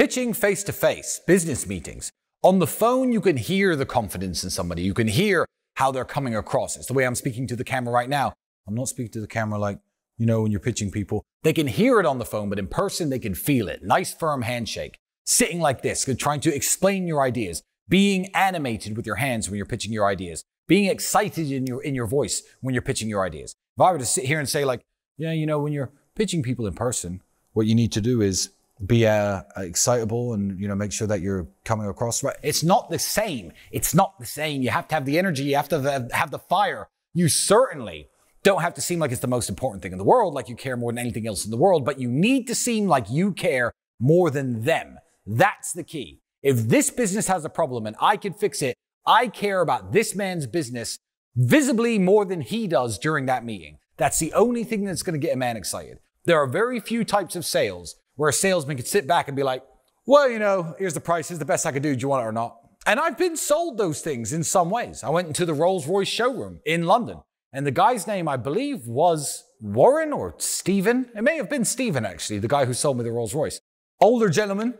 Pitching face to face, business meetings. On the phone, you can hear the confidence in somebody. You can hear how they're coming across. It's the way I'm speaking to the camera right now. I'm not speaking to the camera like, you know, when you're pitching people. They can hear it on the phone, but in person, they can feel it. Nice, firm handshake. Sitting like this, trying to explain your ideas. Being animated with your hands when you're pitching your ideas. Being excited in your, in your voice when you're pitching your ideas. If I were to sit here and say, like, yeah, you know, when you're pitching people in person, what you need to do is be uh, excitable and you know make sure that you're coming across right. It's not the same. It's not the same. You have to have the energy. You have to have the fire. You certainly don't have to seem like it's the most important thing in the world, like you care more than anything else in the world, but you need to seem like you care more than them. That's the key. If this business has a problem and I can fix it, I care about this man's business visibly more than he does during that meeting. That's the only thing that's going to get a man excited. There are very few types of sales where a salesman could sit back and be like, well, you know, here's the price, here's the best I could do, do you want it or not? And I've been sold those things in some ways. I went into the Rolls Royce showroom in London, and the guy's name, I believe, was Warren or Stephen. It may have been Stephen, actually, the guy who sold me the Rolls Royce. Older gentleman,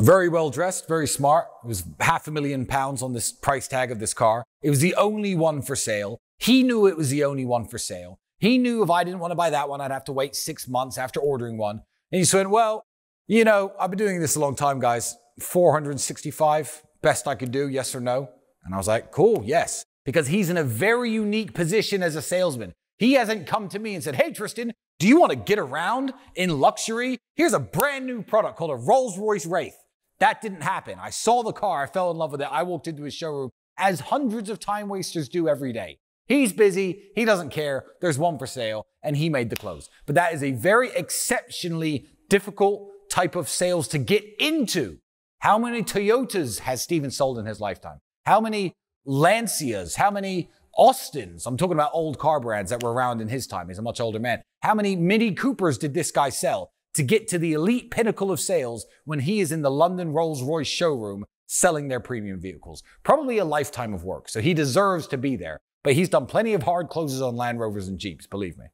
very well dressed, very smart. It was half a million pounds on this price tag of this car. It was the only one for sale. He knew it was the only one for sale. He knew if I didn't want to buy that one, I'd have to wait six months after ordering one. And he said, Well, you know, I've been doing this a long time, guys. 465, best I could do, yes or no? And I was like, Cool, yes. Because he's in a very unique position as a salesman. He hasn't come to me and said, Hey, Tristan, do you want to get around in luxury? Here's a brand new product called a Rolls Royce Wraith. That didn't happen. I saw the car, I fell in love with it. I walked into his showroom as hundreds of time wasters do every day. He's busy. He doesn't care. There's one for sale and he made the close. But that is a very exceptionally difficult type of sales to get into. How many Toyotas has Steven sold in his lifetime? How many Lancias? How many Austins? I'm talking about old car brands that were around in his time. He's a much older man. How many Mini Coopers did this guy sell to get to the elite pinnacle of sales when he is in the London Rolls Royce showroom selling their premium vehicles? Probably a lifetime of work. So he deserves to be there. But he's done plenty of hard closes on Land Rovers and Jeeps, believe me.